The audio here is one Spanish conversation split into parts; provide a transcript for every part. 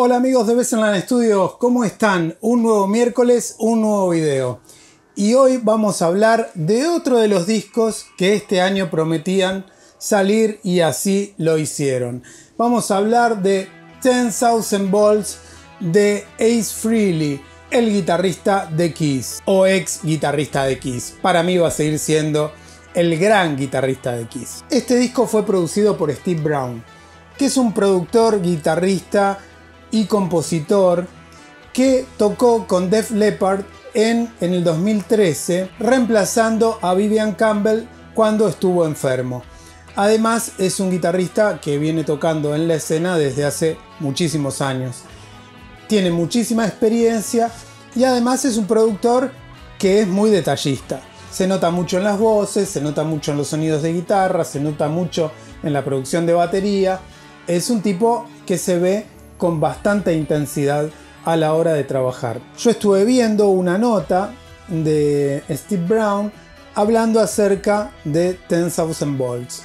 Hola amigos de Bessenland Studios, ¿cómo están? Un nuevo miércoles, un nuevo video. Y hoy vamos a hablar de otro de los discos que este año prometían salir y así lo hicieron. Vamos a hablar de 10,000 Volts de Ace Frehley, el guitarrista de Kiss, o ex guitarrista de Kiss. Para mí va a seguir siendo el gran guitarrista de Kiss. Este disco fue producido por Steve Brown, que es un productor, guitarrista y compositor que tocó con Def Leppard en, en el 2013, reemplazando a Vivian Campbell cuando estuvo enfermo. Además es un guitarrista que viene tocando en la escena desde hace muchísimos años. Tiene muchísima experiencia y además es un productor que es muy detallista. Se nota mucho en las voces, se nota mucho en los sonidos de guitarra, se nota mucho en la producción de batería. Es un tipo que se ve con bastante intensidad a la hora de trabajar. Yo estuve viendo una nota de Steve Brown hablando acerca de 10,000 volts.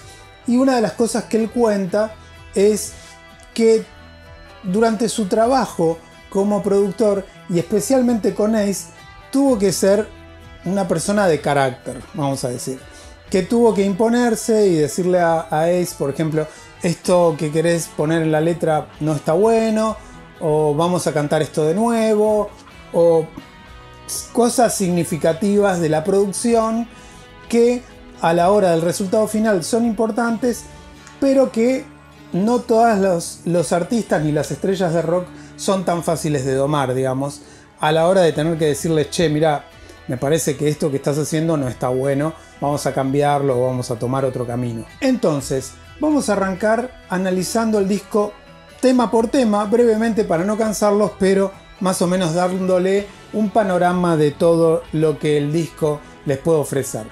Y una de las cosas que él cuenta es que durante su trabajo como productor y especialmente con Ace, tuvo que ser una persona de carácter, vamos a decir. Que tuvo que imponerse y decirle a, Ace, por ejemplo, esto que querés poner en la letra no está bueno, o vamos a cantar esto de nuevo, o cosas significativas de la producción que a la hora del resultado final son importantes, pero que no todos los, los artistas ni las estrellas de rock son tan fáciles de domar, digamos, a la hora de tener que decirles, che, mira, me parece que esto que estás haciendo no está bueno, vamos a cambiarlo o vamos a tomar otro camino. Entonces, vamos a arrancar analizando el disco tema por tema, brevemente para no cansarlos, pero más o menos dándole un panorama de todo lo que el disco les puede ofrecer.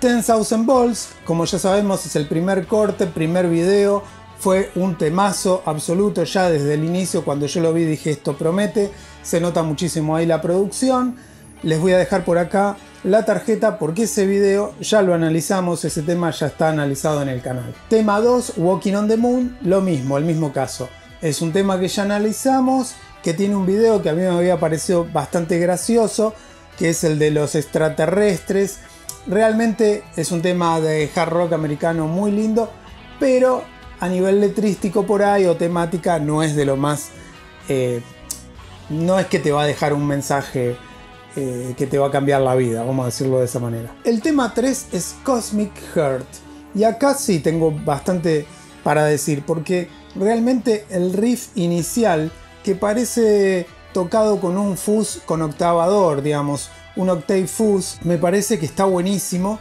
10,000 Balls, como ya sabemos, es el primer corte, primer video, fue un temazo absoluto ya desde el inicio, cuando yo lo vi dije esto promete, se nota muchísimo ahí la producción. Les voy a dejar por acá la tarjeta porque ese video ya lo analizamos, ese tema ya está analizado en el canal. Tema 2, Walking on the Moon, lo mismo, el mismo caso. Es un tema que ya analizamos, que tiene un video que a mí me había parecido bastante gracioso, que es el de los extraterrestres. Realmente es un tema de hard rock americano muy lindo, pero a nivel letrístico por ahí o temática no es de lo más... Eh, no es que te va a dejar un mensaje eh, que te va a cambiar la vida, vamos a decirlo de esa manera. El tema 3 es Cosmic Heart. Y acá sí tengo bastante para decir, porque realmente el riff inicial, que parece tocado con un fuzz con octavador, digamos, un octave fuzz, me parece que está buenísimo,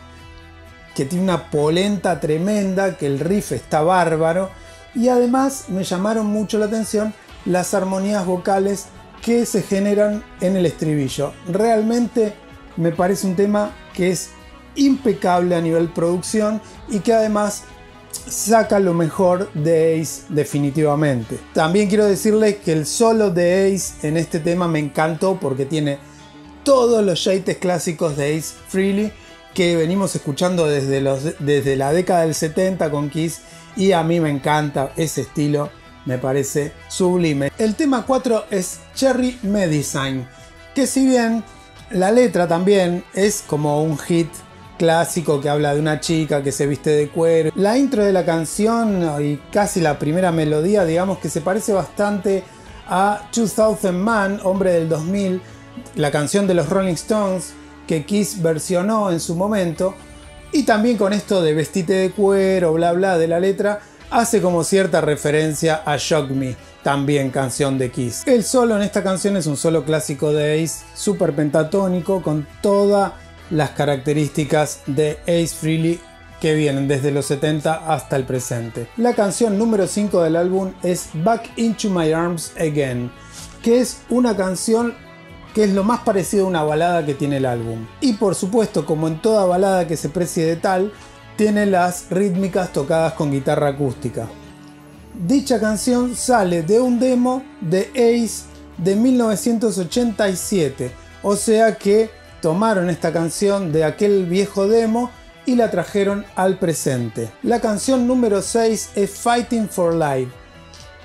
que tiene una polenta tremenda, que el riff está bárbaro, y además me llamaron mucho la atención las armonías vocales que se generan en el estribillo. Realmente me parece un tema que es impecable a nivel producción y que además saca lo mejor de Ace definitivamente. También quiero decirles que el solo de Ace en este tema me encantó porque tiene todos los yates clásicos de Ace Freely que venimos escuchando desde, desde la década del 70 con Kiss y a mí me encanta ese estilo me parece sublime. El tema 4 es Cherry Medicine, que si bien la letra también es como un hit clásico que habla de una chica que se viste de cuero. La intro de la canción y casi la primera melodía, digamos que se parece bastante a 2000 Man, Hombre del 2000, la canción de los Rolling Stones que Kiss versionó en su momento. Y también con esto de vestite de cuero, bla bla de la letra, hace como cierta referencia a Shock Me, también canción de Kiss. El solo en esta canción es un solo clásico de Ace, super pentatónico, con todas las características de Ace Freely que vienen desde los 70 hasta el presente. La canción número 5 del álbum es Back Into My Arms Again, que es una canción que es lo más parecido a una balada que tiene el álbum. Y por supuesto, como en toda balada que se precie de tal, tiene las rítmicas tocadas con guitarra acústica. Dicha canción sale de un demo de Ace de 1987, o sea que tomaron esta canción de aquel viejo demo y la trajeron al presente. La canción número 6 es Fighting for Life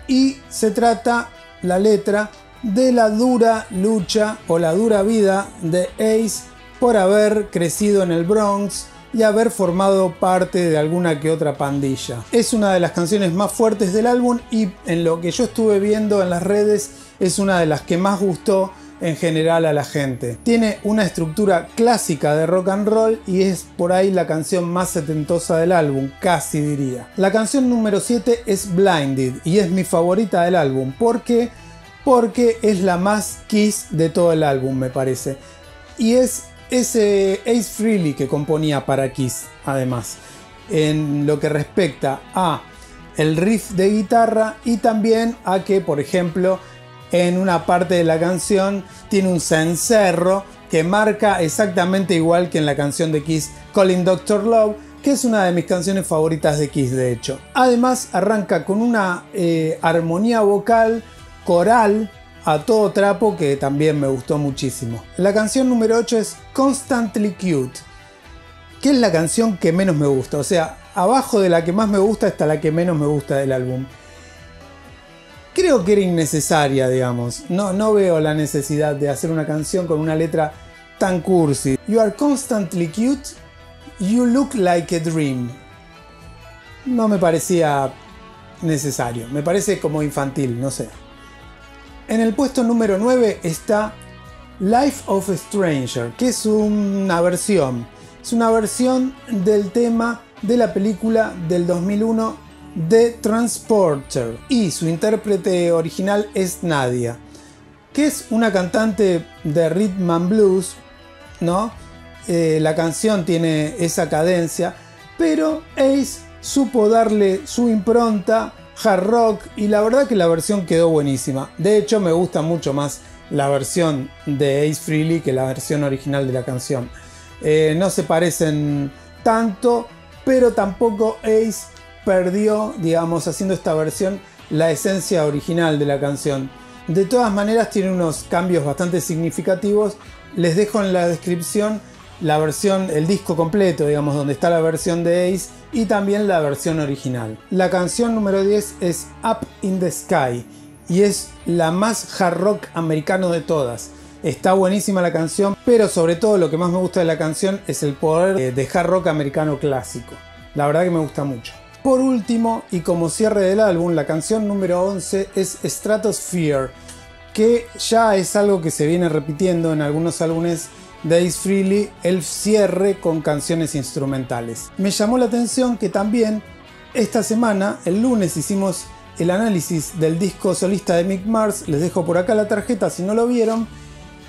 y se trata la letra de la dura lucha o la dura vida de Ace por haber crecido en el Bronx y haber formado parte de alguna que otra pandilla. Es una de las canciones más fuertes del álbum y en lo que yo estuve viendo en las redes es una de las que más gustó en general a la gente. Tiene una estructura clásica de rock and roll y es por ahí la canción más setentosa del álbum, casi diría. La canción número 7 es Blinded y es mi favorita del álbum. ¿Por qué? Porque es la más Kiss de todo el álbum, me parece. Y es ese Ace Frehley que componía para Kiss, además. En lo que respecta a el riff de guitarra y también a que, por ejemplo, en una parte de la canción tiene un cencerro que marca exactamente igual que en la canción de Kiss Calling Dr. Love, que es una de mis canciones favoritas de Kiss de hecho. Además arranca con una eh, armonía vocal coral a todo trapo que también me gustó muchísimo. La canción número 8 es Constantly Cute, que es la canción que menos me gusta, o sea, abajo de la que más me gusta está la que menos me gusta del álbum creo que era innecesaria, digamos. No, no veo la necesidad de hacer una canción con una letra tan cursi. You are constantly cute, you look like a dream. No me parecía necesario, me parece como infantil, no sé. En el puesto número 9 está Life of a Stranger, que es una versión. Es una versión del tema de la película del 2001 The Transporter y su intérprete original es Nadia, que es una cantante de rhythm and blues, ¿no? Eh, la canción tiene esa cadencia, pero Ace supo darle su impronta hard rock y la verdad que la versión quedó buenísima. De hecho me gusta mucho más la versión de Ace Freely que la versión original de la canción. Eh, no se parecen tanto, pero tampoco Ace perdió, digamos, haciendo esta versión, la esencia original de la canción. De todas maneras tiene unos cambios bastante significativos. Les dejo en la descripción la versión, el disco completo, digamos, donde está la versión de Ace y también la versión original. La canción número 10 es Up in the Sky y es la más hard rock americano de todas. Está buenísima la canción, pero sobre todo lo que más me gusta de la canción es el poder de hard rock americano clásico. La verdad que me gusta mucho. Por último, y como cierre del álbum, la canción número 11 es Stratosphere, que ya es algo que se viene repitiendo en algunos álbumes Ace Freely, el cierre con canciones instrumentales. Me llamó la atención que también esta semana, el lunes, hicimos el análisis del disco solista de Mick Mars, les dejo por acá la tarjeta si no lo vieron,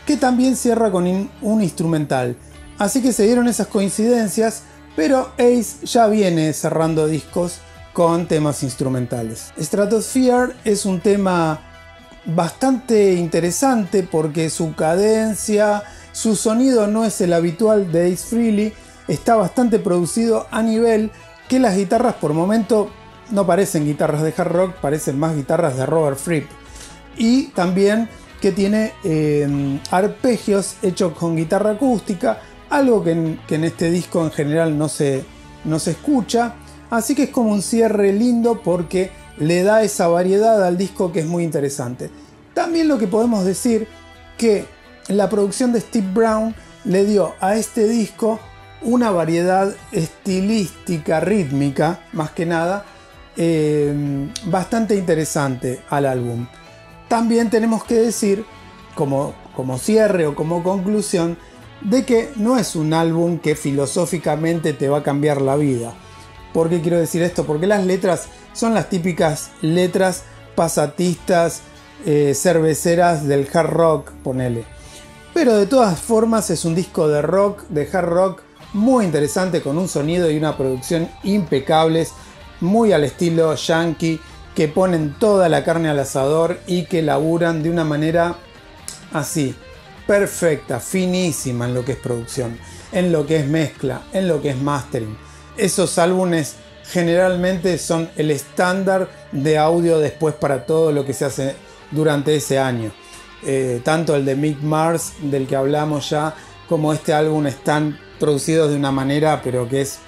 que también cierra con un instrumental. Así que se dieron esas coincidencias pero Ace ya viene cerrando discos con temas instrumentales. Stratosphere es un tema bastante interesante porque su cadencia, su sonido no es el habitual de Ace Freely, está bastante producido a nivel que las guitarras por momento no parecen guitarras de hard rock, parecen más guitarras de Robert Fripp. Y también que tiene eh, arpegios hechos con guitarra acústica, algo que en, este disco en general no se, no se escucha, así que es como un cierre lindo porque le da esa variedad al disco que es muy interesante. También lo que podemos decir que la producción de Steve Brown le dio a este disco una variedad estilística, rítmica, más que nada, eh, bastante interesante al álbum. También tenemos que decir, como, como cierre o como conclusión, de que no es un álbum que filosóficamente te va a cambiar la vida. ¿Por qué quiero decir esto? Porque las letras son las típicas letras pasatistas, eh, cerveceras del hard rock, ponele. Pero de todas formas es un disco de rock, de hard rock, muy interesante con un sonido y una producción impecables, muy al estilo yankee, que ponen toda la carne al asador y que laburan de una manera así, perfecta, finísima en lo que es producción, en lo que es mezcla, en lo que es mastering. Esos álbumes generalmente son el estándar de audio después para todo lo que se hace durante ese año. Eh, tanto el de Mick Mars, del que hablamos ya, como este álbum están producidos de una manera, pero que es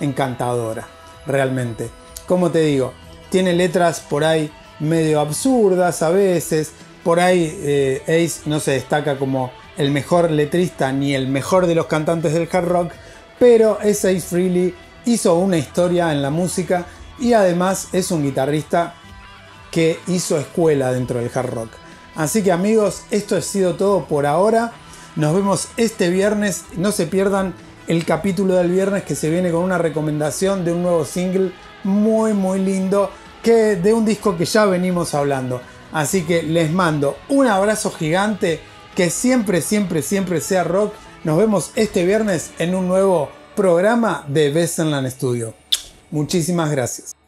encantadora, realmente. Como te digo, tiene letras por ahí medio absurdas a veces. Por ahí eh, Ace no se destaca como el mejor letrista ni el mejor de los cantantes del hard rock, pero es Ace Frehley, hizo una historia en la música y además es un guitarrista que hizo escuela dentro del hard rock. Así que amigos, esto ha sido todo por ahora. Nos vemos este viernes. No se pierdan el capítulo del viernes que se viene con una recomendación de un nuevo single muy muy lindo que de un disco que ya venimos hablando. Así que les mando un abrazo gigante, que siempre, siempre, siempre sea rock. Nos vemos este viernes en un nuevo programa de Best Studio. Muchísimas gracias.